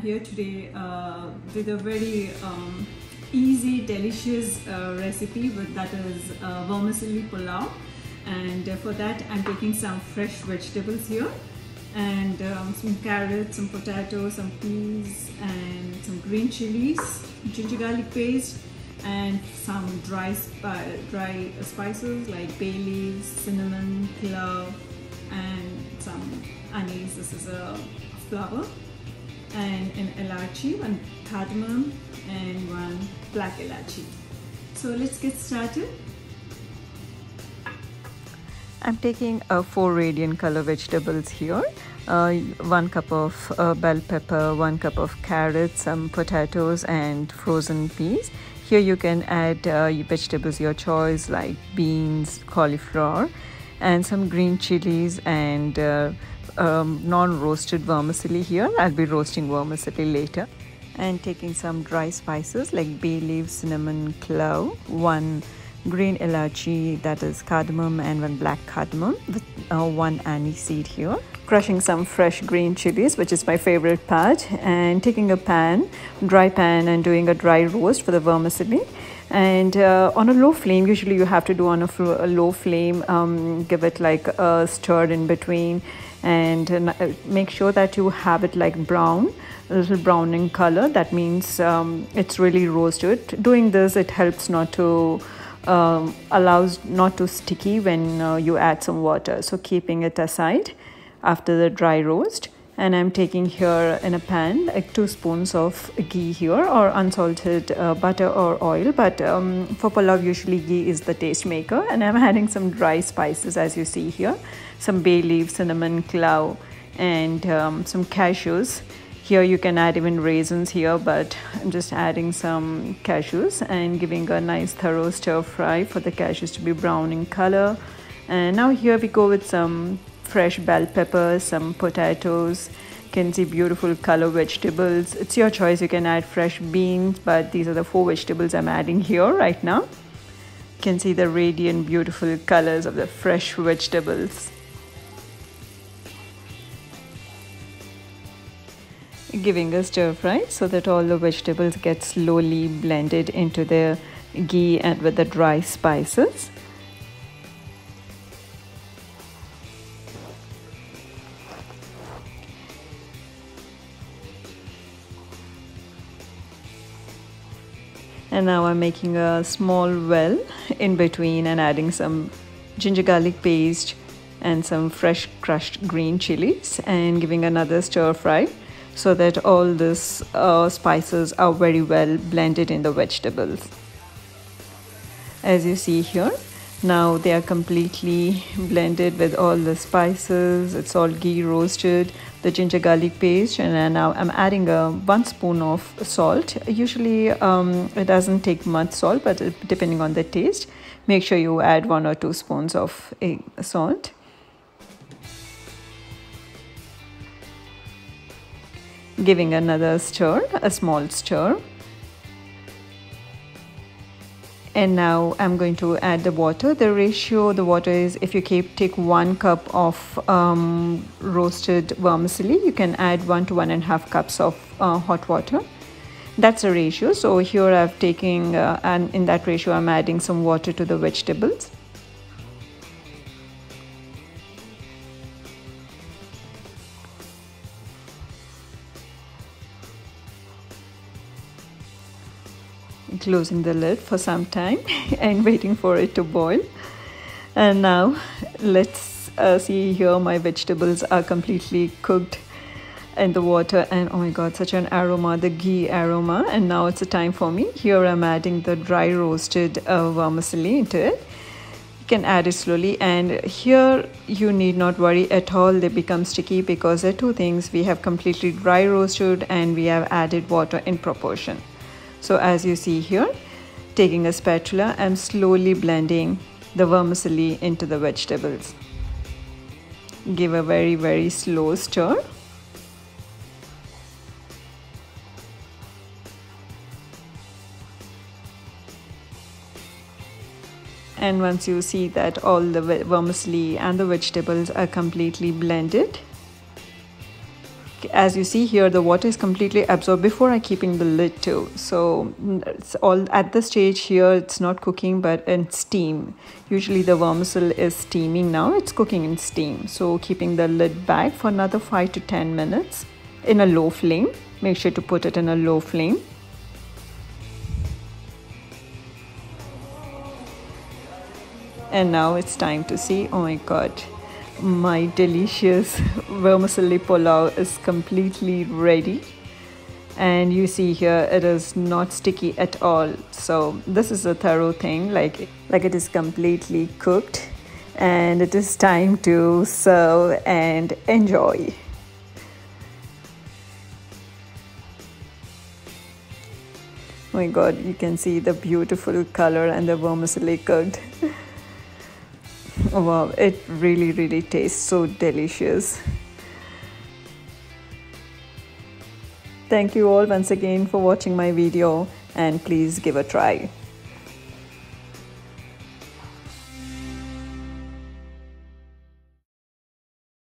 here today uh, with a very um, easy, delicious uh, recipe with, that is uh, vermicelli pulao. And uh, for that, I'm taking some fresh vegetables here and um, some carrots, some potatoes, some peas, and some green chilies, ginger garlic paste, and some dry spi dry spices like bay leaves, cinnamon, clove, and some anise. This is a flower and an elachi, one cardamom and one black elachi. So let's get started. I'm taking uh, four radiant color vegetables here. Uh, one cup of uh, bell pepper, one cup of carrots, some potatoes and frozen peas. Here you can add uh, vegetables your choice like beans, cauliflower and some green chilies and uh, um, non-roasted vermicelli here. I'll be roasting vermicelli later. And taking some dry spices like bay leaf, cinnamon, clove, one green elachi that is cardamom and one black cardamom with uh, one anise seed here crushing some fresh green chilies which is my favorite part and taking a pan dry pan and doing a dry roast for the vermicelli and uh, on a low flame usually you have to do on a, a low flame um, give it like a stir in between and uh, make sure that you have it like brown a little brown in color. That means um, it's really roasted. Doing this it helps not to um, allows not to sticky when uh, you add some water. So keeping it aside after the dry roast and I'm taking here in a pan like two spoons of ghee here or unsalted uh, butter or oil. But um, for pulao usually ghee is the taste maker. And I'm adding some dry spices as you see here. Some bay leaf cinnamon clove and um, some cashews. Here you can add even raisins here but I'm just adding some cashews and giving a nice thorough stir fry for the cashews to be brown in color. And now here we go with some fresh bell peppers, some potatoes, you can see beautiful color vegetables. It's your choice, you can add fresh beans, but these are the four vegetables I'm adding here right now. You can see the radiant beautiful colors of the fresh vegetables. Giving a stir fry so that all the vegetables get slowly blended into the ghee and with the dry spices. And now I'm making a small well in between and adding some ginger garlic paste and some fresh crushed green chilies and giving another stir fry so that all these uh, spices are very well blended in the vegetables. As you see here now they are completely blended with all the spices. It's all ghee roasted the ginger garlic paste and now I'm adding a one spoon of salt. Usually um, it doesn't take much salt but depending on the taste make sure you add one or two spoons of salt. Giving another stir a small stir and now I'm going to add the water. The ratio the water is if you keep take one cup of um, roasted vermicelli you can add one to one and a half cups of uh, hot water. That's a ratio. So here I've taken uh, and in that ratio I'm adding some water to the vegetables closing the lid for some time and waiting for it to boil. And now let's uh, see here my vegetables are completely cooked in the water. And oh my god such an aroma the ghee aroma. And now it's a time for me. Here i'm adding the dry roasted uh, vermicelli into it. You can add it slowly. And here you need not worry at all. They become sticky because there are two things. We have completely dry roasted and we have added water in proportion so as you see here, taking a spatula, I'm slowly blending the vermicelli into the vegetables. Give a very, very slow stir. And once you see that all the vermicelli and the vegetables are completely blended, as you see here the water is completely absorbed before I keeping the lid too. So it's all at the stage here it's not cooking but in steam. Usually the vermicelli is steaming now. It's cooking in steam. So keeping the lid back for another 5 to 10 minutes in a low flame. Make sure to put it in a low flame. And now it's time to see oh my god my delicious vermicelli pulao is completely ready. And you see here it is not sticky at all. So this is a thorough thing like like it is completely cooked. And it is time to serve and enjoy. Oh my god you can see the beautiful color and the vermicelli cooked wow it really really tastes so delicious. Thank you all once again for watching my video and please give a try